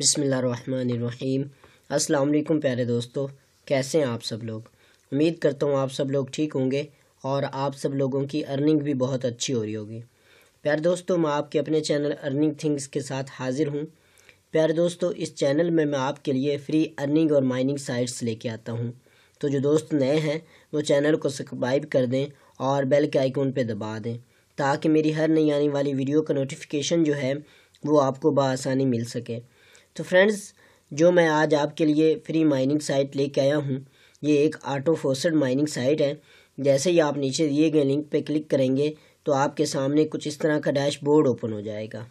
بسم اللہ الرحمن الرحیم۔ السلام علیکم پیارے دوستو، کیسے ہیں آپ سب لوگ؟ امید کرتا ہوں آپ سب لوگ ٹھیک ہوں گے اور آپ سب لوگوں کی ارننگ بھی بہت اچھی ہو رہی ہوگی۔ پیارے دوستو، میں آپ کے اپنے چینل ارننگ تھنگس کے ساتھ حاضر ہوں۔ پیارے دوستو، اس چینل میں میں آپ کے لیے فری ارننگ اور مائننگ سائٹس لے کے آتا ہوں۔ تو جو دوست نئے ہیں، وہ چینل کو سبسکرائب کر دیں اور بیل کے آئیکن پہ دبا دیں تاکہ میری ہر نئی آنے والی ویڈیو کا نوٹیفیکیشن جو ہے، وہ آپ کو بآسانی مل سکے۔ تو فرینڈز، جو میں آج آپ کے لیے فری مائننگ سائٹ لے کے آیا ہوں، یہ ایک آٹو فوسڈ مائننگ سائٹ ہے۔ جیسے ہی آپ نیچے دیے گئے لنک پہ کلک کریں گے، تو آپ کے سامنے کچھ اس طرح کا ڈیش بورڈ اوپن ہو جائے گا۔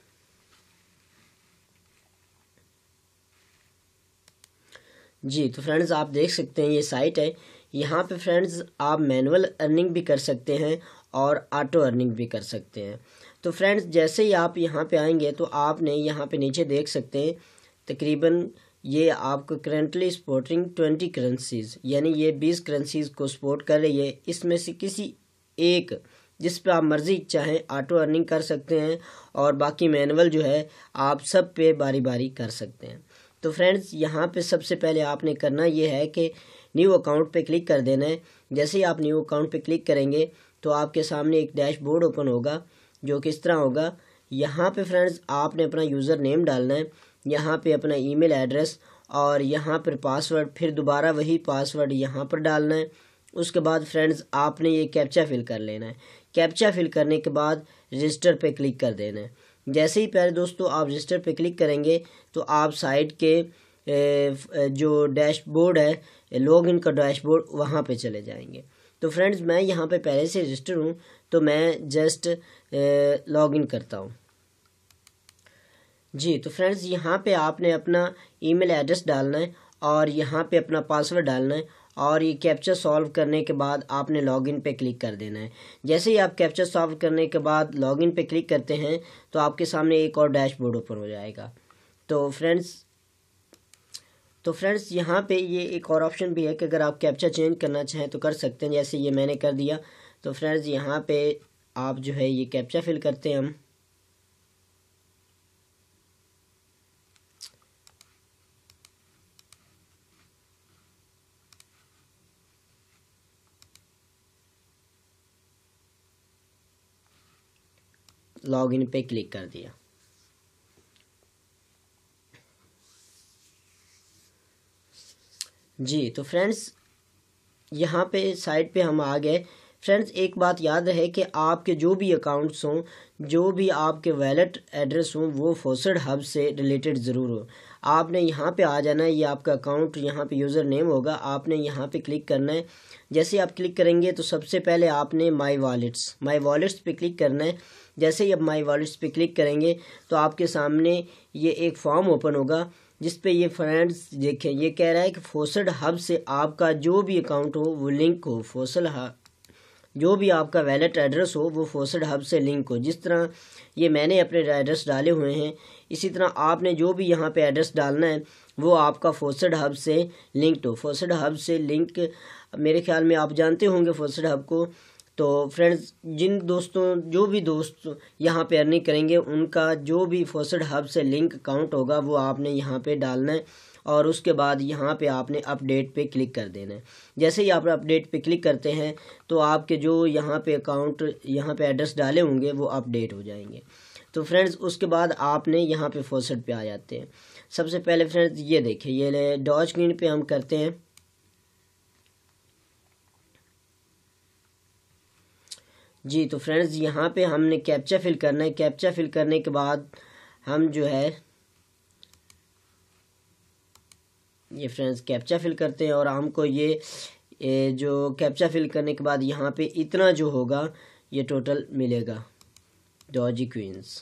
جی تو فرینڈز، آپ دیکھ سکتے ہیں یہ سائٹ ہے۔ یہاں پہ فرینڈز، آپ مینول ارننگ بھی کر سکتے ہیں اور آٹو ارننگ بھی کر سکتے ہیں۔ تو فرینڈز، جیسے ہی آپ یہاں پہ آئیں گے، تو آپ نے یہاں پہ نیچے دیکھ سکتے ہیں تقریباً یہ آپ کو کرنٹلی سپورٹنگ ٹوینٹی کرنسیز یعنی یہ بیس کرنسیز کو سپورٹ کر رہی ہے۔ اس میں سے کسی ایک جس پہ آپ مرضی چاہیں آٹو ارننگ کر سکتے ہیں اور باقی مینول جو ہے آپ سب پہ باری باری کر سکتے ہیں۔ تو فرینڈز یہاں پہ سب سے پہلے آپ نے کرنا یہ ہے کہ نیو اکاؤنٹ پہ کلک کر دینا ہے۔ جیسے ہی آپ نیو اکاؤنٹ پہ کلک کریں گے تو آپ کے سامنے ایک ڈیش بورڈ اوپن ہوگا جو کس طرح ہوگا۔ یہاں پہ فرینڈز آپ نے اپنا یوزر نیم ڈالنا ہے۔ یہاں پہ اپنا ای میل ایڈریس اور یہاں پر پاسورڈ، پھر دوبارہ وہی پاسورڈ یہاں پر ڈالنا ہے۔ اس کے بعد فرینڈز، آپ نے یہ کیپچا فل کر لینا ہے۔ کیپچا فل کرنے کے بعد رجسٹر پہ کلک کر دینا ہے۔ جیسے ہی پیارے دوستو، آپ رجسٹر پہ کلک کریں گے تو آپ سائٹ کے جو ڈیش بورڈ ہے، لاگ ان کا ڈیش بورڈ وہاں پہ چلے جائیں گے۔ تو فرینڈز، میں یہاں پہ پہلے سے رجسٹر ہوں تو میں جسٹ لاگ ان کرتا ہوں۔ جی تو فرینڈز یہاں پہ آپ نے اپنا ای میل ایڈریس ڈالنا ہے اور یہاں پہ اپنا پاسورڈ ڈالنا ہے اور یہ کیپچر سالو کرنے کے بعد آپ نے لاگ ان پہ کلک کر دینا ہے۔ جیسے ہی آپ کیپچر سالو کرنے کے بعد لاگ ان پہ کلک کرتے ہیں تو آپ کے سامنے ایک اور ڈیش بورڈ اوپن ہو جائے گا۔ تو فرینڈز تو فرینڈز یہاں پہ یہ ایک اور آپشن بھی ہے کہ اگر آپ کیپچر چینج کرنا چاہیں تو کر سکتے ہیں، جیسے یہ میں نے کر دیا۔ تو فرینڈز یہاں پہ آپ جو ہے یہ کیپچا فل کرتے ہیں ہم۔ لاگ ان پہ کلک کر دیا۔ جی تو فرینڈز، یہاں پہ سائٹ پہ ہم آ گئے۔ فرینڈز، ایک بات یاد رہے کہ آپ کے جو بھی اکاؤنٹس ہوں، جو بھی آپ کے ویلٹ ایڈریس ہوں، وہ فوسڈ ہب سے ریلیٹڈ ضرور ہو آپ نے یہاں پہ آ جانا ہے، یہ آپ کا اکاؤنٹ یہاں پہ یوزر نیم ہوگا، آپ نے یہاں پہ کلک کرنا ہے۔ جیسے آپ کلک کریں گے تو سب سے پہلے آپ نے مائی والیٹس مائی والیٹس پہ کلک کرنا ہے۔ جیسے ہی اب مائی والیٹس پہ کلک کریں گے تو آپ کے سامنے یہ ایک فارم اوپن ہوگا، جس پہ یہ فرینڈز دیکھیں۔ یہ کہہ رہا ہے کہ فوسڈ ہب سے آپ کا جو بھی اکاؤنٹ ہو وہ لنک ہو، فوسل جو بھی آپ کا ویلٹ ایڈریس ہو، وہ فوسڈ ہب سے لنک ہو۔ جس طرح یہ میں نے اپنے ایڈریس ڈالے ہوئے ہیں، اسی طرح آپ نے جو بھی یہاں پہ ایڈریس ڈالنا ہے، وہ آپ کا فوسڈ ہب سے لنکڈ ہو۔ فوسڈ ہب سے لنک میرے خیال میں آپ جانتے ہوں گے فوسڈ ہب کو۔ تو فرینڈز جن دوستوں، جو بھی دوست یہاں پہ ارننگ کریں گے، ان کا جو بھی فوسڈ ہب سے لنک اکاؤنٹ ہوگا، وہ آپ نے یہاں پہ ڈالنا ہے۔ اور اس کے بعد یہاں پہ آپ نے اپ ڈیٹ پہ کلک کر دینا ہے۔ جیسے ہی آپ اپ ڈیٹ پہ کلک کرتے ہیں، تو آپ کے جو یہاں پہ اکاؤنٹ یہاں پہ ایڈریس ڈالے ہوں گے، وہ اپ ڈیٹ ہو جائیں گے۔ تو فرینڈز اس کے بعد آپ نے یہاں پہ فوسٹ پہ آ جاتے ہیں۔ سب سے پہلے فرینڈز یہ دیکھیں، یہ ڈاج کین پہ ہم کرتے ہیں۔ جی تو فرینڈز یہاں پہ ہم نے کیپچا فل کرنا ہے۔ کیپچا فل کرنے کے بعد ہم جو ہے یہ فرینڈز کیپچا فل کرتے ہیں اور ہم کو یہ جو کیپچا فل کرنے کے بعد یہاں پہ اتنا جو ہوگا یہ ٹوٹل ملے گا۔ ڈاجی کوئنز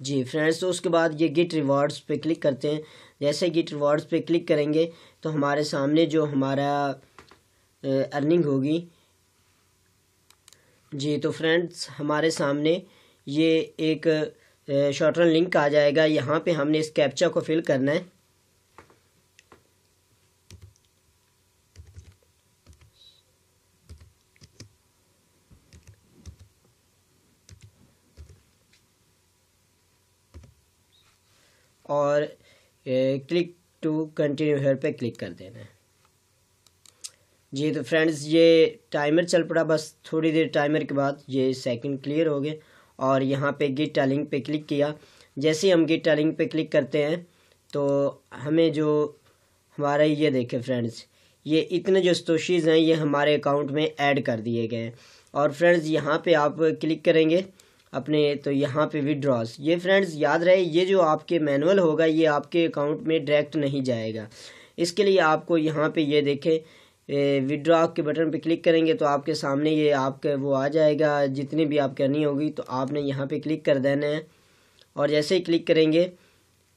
جی فرینڈز تو اس کے بعد یہ گٹ ریوارڈز پہ کلک کرتے ہیں۔ جیسے گٹ ریوارڈز پہ کلک کریں گے تو ہمارے سامنے جو ہمارا ارننگ ہوگی۔ جی تو فرینڈز ہمارے سامنے یہ ایک شارٹ رن لنک آ جائے گا۔ یہاں پہ ہم نے اس کیپچا کو فل کرنا ہے۔ اور کلک ٹو کنٹینیو ہیئر پہ کلک کر دینا ہے۔ جی تو فرینڈز، یہ ٹائمر چل پڑا، بس تھوڑی دیر ٹائمر کے بعد یہ سیکنڈ کلیئر ہو گئے اور یہاں پہ گیٹ ٹیلنگ پہ کلک کیا۔ جیسے ہی ہم گیٹ ٹیلنگ پہ کلک کرتے ہیں تو ہمیں جو ہمارا یہ دیکھیں فرینڈز، یہ اتنے جو اسٹوشیز ہیں، یہ ہمارے اکاؤنٹ میں ایڈ کر دیے گئے ہیں۔ اور فرینڈز، یہاں پہ آپ کلک کریں گے اپنے، تو یہاں پہ وڈراس یہ فرینڈز، یاد رہے، یہ جو آپ کے مینول ہوگا، یہ آپ کے اکاؤنٹ میں ڈائریکٹ نہیں جائے گا۔ اس کے لیے آپ کو یہاں پہ یہ دیکھیں۔ وڈرا کے بٹن پہ کلک کریں گے تو آپ کے سامنے یہ آپ کا وہ آ جائے گا، جتنی بھی آپ کرنی ہوگی تو آپ نے یہاں پہ کلک کر دینا ہے۔ اور جیسے ہی کلک کریں گے،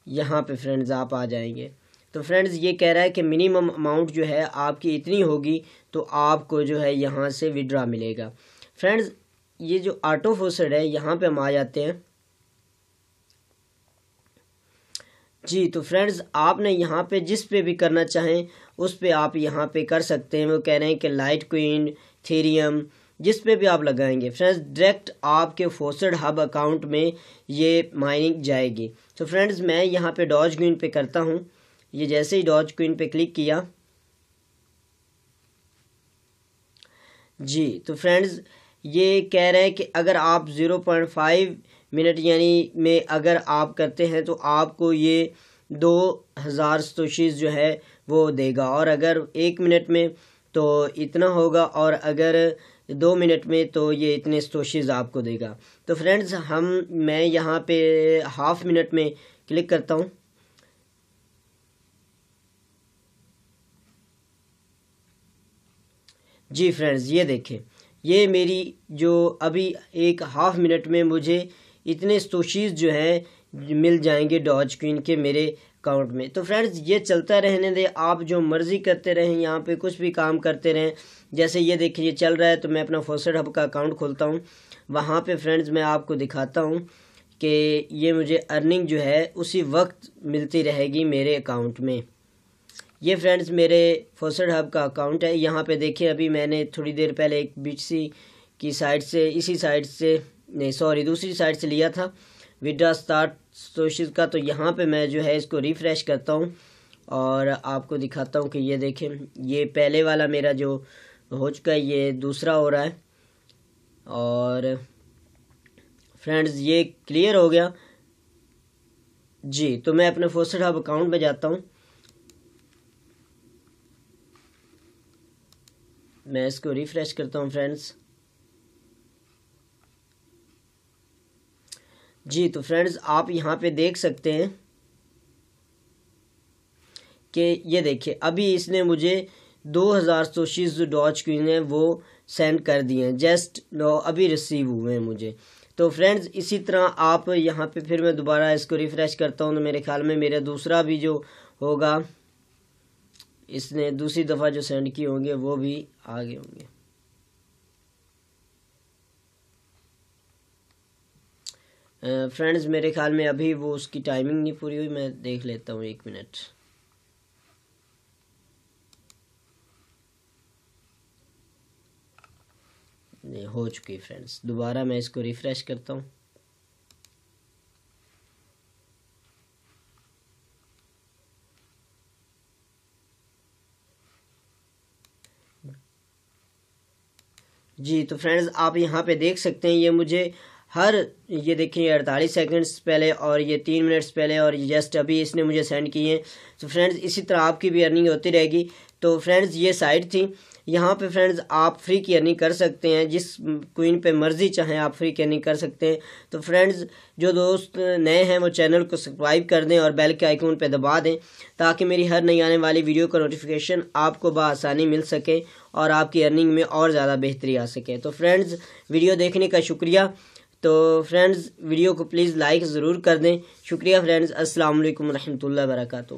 یہاں پہ فرینڈز آپ آ جائیں گے۔ تو فرینڈز یہ کہہ رہا ہے کہ منیمم اماؤنٹ جو ہے آپ کی اتنی ہوگی تو آپ کو جو ہے یہاں سے وڈرا ملے گا۔ فرینڈز یہ جو آٹو فوسڈ ہے، یہاں پہ ہم آ جاتے ہیں۔ جی تو فرینڈز، آپ نے یہاں پہ جس پہ بھی کرنا چاہیں، اس پہ آپ یہاں پہ کر سکتے ہیں۔ وہ کہہ رہے ہیں کہ لائٹ کوئن تھیریم جس پہ بھی آپ لگائیں گے۔ فرینڈز، ڈائریکٹ آپ کے فوسڈ ہب اکاؤنٹ میں یہ مائننگ جائے گی۔ تو فرینڈز، میں یہاں پہ ڈاج کوئن پہ کرتا ہوں۔ یہ جیسے ہی ڈاج کوئن پہ کلک کیا۔ جی تو فرینڈز، یہ کہہ رہے ہیں کہ اگر آپ زیرو پوائنٹ فائیو منٹ یعنی میں اگر آپ کرتے ہیں تو آپ کو یہ دو ہزار ستوشیز جو ہے وہ دے گا۔ اور اگر ایک منٹ میں تو اتنا ہوگا، اور اگر دو منٹ میں تو یہ اتنے ستوشیز آپ کو دے گا۔ تو فرینڈز، ہم، میں یہاں پہ ہاف منٹ میں کلک کرتا ہوں۔ جی فرینڈز، یہ دیکھیں۔ یہ میری جو ابھی ایک ہاف منٹ میں مجھے اتنے ستوشیز جو ہیں مل جائیں گے ڈاج کوئن کے میرے اکاؤنٹ میں۔ تو فرینڈز یہ چلتا رہنے دے آپ جو مرضی کرتے رہیں، یہاں پہ کچھ بھی کام کرتے رہیں۔ جیسے یہ دیکھیں، یہ چل رہا ہے تو میں اپنا فوسٹ ہب کا اکاؤنٹ کھولتا ہوں۔ وہاں پہ فرینڈز میں آپ کو دکھاتا ہوں کہ یہ مجھے ارننگ جو ہے، اسی وقت ملتی رہے گی میرے اکاؤنٹ میں۔ یہ فرینڈز میرے فوسٹ ہب کا اکاؤنٹ ہے۔ یہاں پہ دیکھیں، ابھی میں نے تھوڑی دیر پہلے ایک بیچ سی کی سائٹ سے، اسی سائٹ سے نہیں سوری، دوسری سائٹ سے لیا تھا۔ وڈرا اسٹارٹ سوشل کا، تو یہاں پہ میں جو ہے اس کو ریفریش کرتا ہوں اور آپ کو دکھاتا ہوں کہ یہ دیکھیں، یہ پہلے والا میرا جو ہو چکا ہے، یہ دوسرا ہو رہا ہے۔ اور فرینڈز، یہ کلیئر ہو گیا۔ جی تو میں اپنے فوسٹ ہب اکاؤنٹ میں جاتا ہوں۔ میں اس کو ریفریش کرتا ہوں، فرینڈز۔ جی تو فرینڈز آپ یہاں پہ دیکھ سکتے ہیں کہ یہ دیکھیں ابھی اس نے مجھے دو ہزار سوشیز ڈاچ کوئن ہیں، وہ سینڈ کر دیے ہیں۔ جسٹ نو ابھی ریسیو ہوئے ہیں مجھے۔ تو فرینڈز اسی طرح آپ یہاں پہ پھر میں دوبارہ اس کو ریفریش کرتا ہوں۔ تو میرے خیال میں میرا دوسرا بھی جو ہوگا، اس نے دوسری دفعہ جو سینڈ کی ہوں گے، وہ بھی آگے ہوں گے۔ فرینڈز میرے خیال میں ابھی وہ اس کی ٹائمنگ نہیں پوری ہوئی، میں دیکھ لیتا ہوں ایک منٹ۔ ہو چکی فرینڈز۔ دوبارہ میں اس کو ریفریش کرتا ہوں۔ جی تو فرینڈز، آپ یہاں پہ دیکھ سکتے ہیں، یہ مجھے ہر یہ دیکھیں یہ اڑتالیس سیکنڈس پہلے اور یہ تین منٹس پہلے اور جسٹ ابھی اس نے مجھے سینڈ کی ہیں۔ تو فرینڈز اسی طرح آپ کی بھی ارننگ ہوتی رہے گی۔ تو فرینڈز یہ سائٹ تھی۔ یہاں پہ فرینڈز آپ فری کی ارننگ کر سکتے ہیں۔ جس کوئن پہ مرضی چاہیں آپ فری کی ارننگ کر سکتے ہیں۔ تو فرینڈز جو دوست نئے ہیں، وہ چینل کو سبسکرائب کر دیں اور بیل کے آئیکن پہ دبا دیں تاکہ میری ہر نئی آنے والی ویڈیو کا نوٹیفیکیشن آپ کو بآسانی مل سکے اور آپ کی ارننگ میں اور زیادہ بہتری آ سکے۔ تو فرینڈز ویڈیو دیکھنے کا شکریہ۔ تو فرینڈز، ویڈیو کو پلیز لائک ضرور کر دیں۔ شکریہ فرینڈز، السلام علیکم ورحمۃ اللہ وبرکاتہ۔